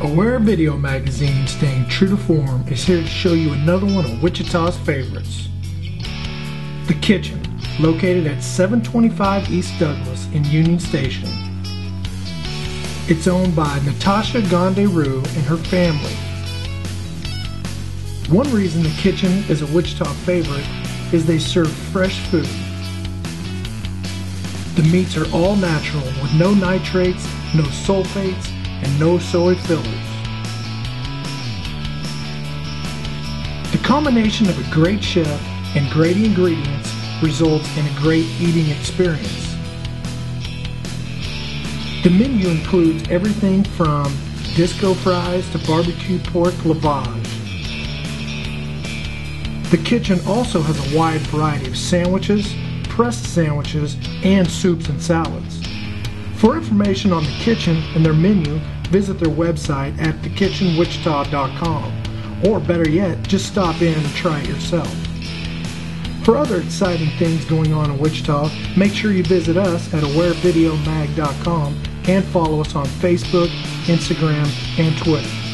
Aware Video Magazine, staying true to form, is here to show you another one of Wichita's favorites. The Kitchen, located at 725 East Douglas in Union Station. It's owned by Natasha Gonde-Rue and her family. One reason the kitchen is a Wichita favorite is they serve fresh food. The meats are all natural with no nitrates, no sulfates, and no soy fillers. The combination of a great chef and great ingredients results in a great eating experience. The menu includes everything from disco fries to barbecue pork lavash. The kitchen also has a wide variety of sandwiches, pressed sandwiches, and soups and salads. For information on the kitchen and their menu, visit their website at thekitchenwichita.com or better yet, just stop in and try it yourself. For other exciting things going on in Wichita, make sure you visit us at awarevideomag.com and follow us on Facebook, Instagram, and Twitter.